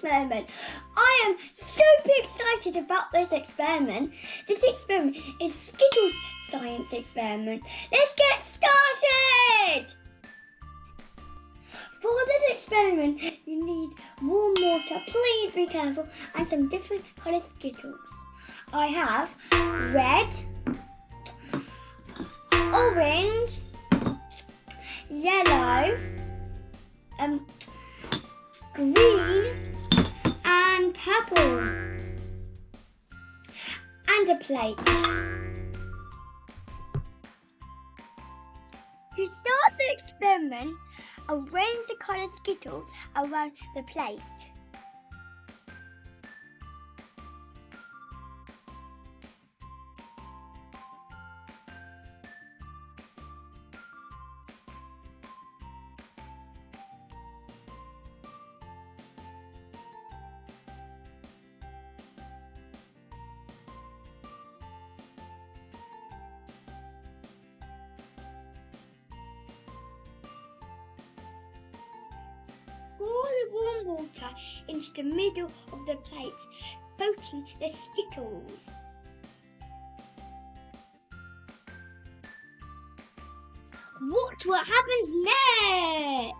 experiment. I am super excited about this experiment. This experiment is Skittles science experiment. Let's get started! For this experiment, you need warm water, please be careful, and some different coloured Skittles. I have red, orange, yellow, um, green, And a plate. To start the experiment, arrange the coloured Skittles around the plate. The warm water into the middle of the plate, coating the Skittles. Watch what happens next!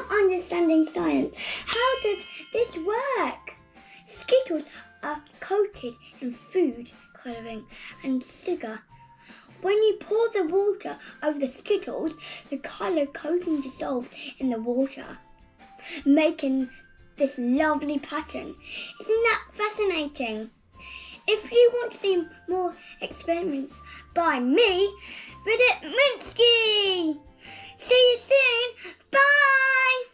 Love understanding science. How did this work? Skittles are coated in food colouring and sugar. When you pour the water over the Skittles, the colour coating dissolves in the water, making this lovely pattern. Isn't that fascinating? If you want to see more experiments by me, visit Minsky! See you soon! Bye!